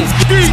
Eagles.